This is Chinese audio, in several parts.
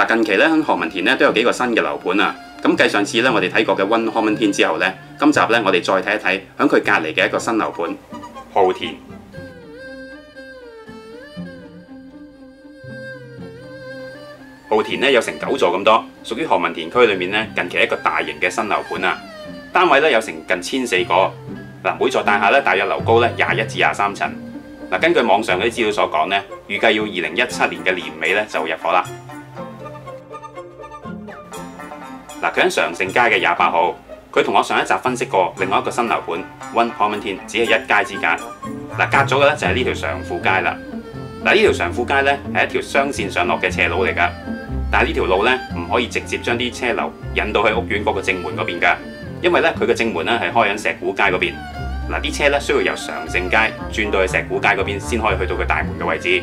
嗱，近期咧喺何文田咧都有幾個新嘅樓盤啊。咁繼上次咧我哋睇過嘅 One Common 天之後咧，今集咧我哋再睇一睇喺佢隔離嘅一個新樓盤浩田。浩田咧有成九座咁多，屬於何文田區裏面咧近期一個大型嘅新樓盤啊。單位咧有成近千四個，嗱每座大廈咧大約樓高咧廿一至廿三層。嗱根據網上嗰啲資料所講咧，預計要二零一七年嘅年尾咧就入伙啦。嗱佢喺常盛街嘅廿八號，佢同我上一集分析過另外一個新樓盤 One Common 天，只係一街之隔。嗱隔咗嘅咧就係呢條常富街啦。嗱呢條常富街咧係一條雙線上落嘅斜路嚟㗎。但係呢條路咧唔可以直接將啲車流引到去屋苑嗰個正門嗰邊㗎，因為咧佢嘅正門咧係開喺石鼓街嗰邊。嗱啲車咧需要由常盛街轉到去石鼓街嗰邊先可以去到佢大門嘅位置。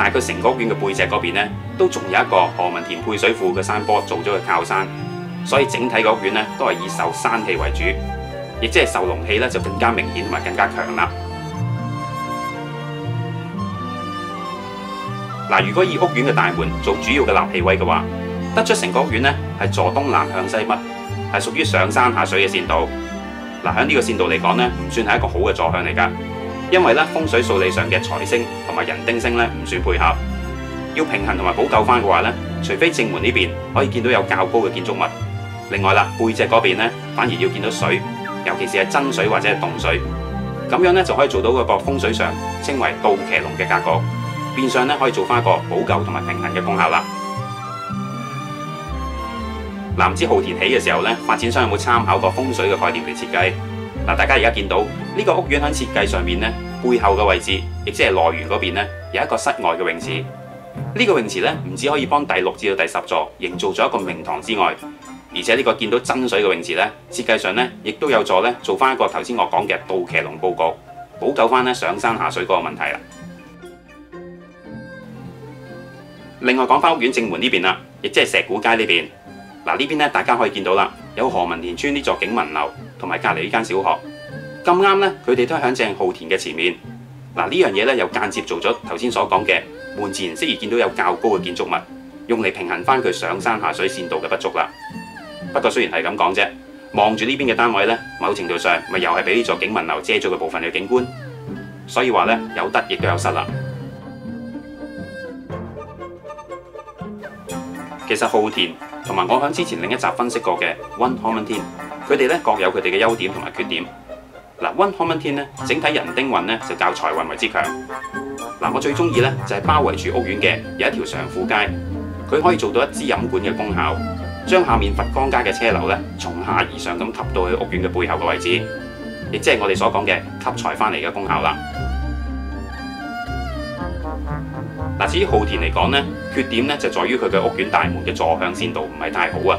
但係佢成個屋苑嘅背脊嗰邊咧都仲有一個何文田配水庫嘅山坡做咗個靠山，所以整體個屋苑咧都係以受山氣為主，亦即係受龍氣咧就更加明顯同埋更加強啦。嗱，如果以屋苑嘅大門做主要嘅立氣位嘅話，得出成個屋苑呢係坐東南向西北，係屬於上山下水嘅線道。嗱，喺呢個線道嚟講呢，唔算係一個好嘅坐向嚟㗎，因為咧風水數理上嘅財星同埋人丁星咧唔算配合。要平衡同埋補救翻嘅話咧，除非正門呢邊可以見到有較高嘅建築物，另外啦背脊嗰邊咧反而要見到水，尤其是係真水或者係凍水，咁樣咧就可以做到嗰個風水上稱為倒騎龍嘅格局。變相咧可以做翻一個補救同埋平衡嘅功效啦。嗱，唔知浩田起嘅時候咧，發展商有冇參考過風水嘅概念嚟設計？嗱，大家而家見到呢個屋苑喺設計上面咧，背後嘅位置，亦即係內園嗰邊咧，有一個室外嘅泳池。呢個泳池咧，唔止可以幫第六至到第十座營造咗一個明堂之外，而且呢個見到真水嘅泳池咧，設計上咧亦都有助咧做翻一個頭先我講嘅倒騎龍佈局，補救翻咧上山下水嗰個問題啦。另外講翻屋苑正門呢邊啦，亦即係石鼓街呢邊。嗱呢邊咧，大家可以見到啦，有何文田村呢座景文樓同埋隔離呢間小學。咁啱咧，佢哋都喺正浩田嘅前面。嗱呢樣嘢咧，又間接做咗頭先所講嘅門前適宜見到有較高嘅建築物，用嚟平衡翻佢上山下水線道嘅不足啦。不過雖然係咁講啫，望住呢邊嘅單位咧，某程度上咪又係俾呢座景文樓遮咗嘅部分嘅景觀。所以話咧，有得亦都有失啦。其實浩田同埋我喺之前另一集分析過嘅 One Common 天，佢哋咧各有佢哋嘅優點同埋缺點。嗱，One Common 天咧，整體人丁運咧就較財運為之強。嗱，我最中意咧就係包圍住屋苑嘅有一條常富街，佢可以做到一支飲管嘅功效，將下面佛光街嘅車流咧從下而上咁吸到去屋苑嘅背後嘅位置，亦即係我哋所講嘅吸財翻嚟嘅功效啦。嗱，至於浩田嚟講咧，缺點咧就在於佢嘅屋苑大門嘅坐向先度唔係太好啊。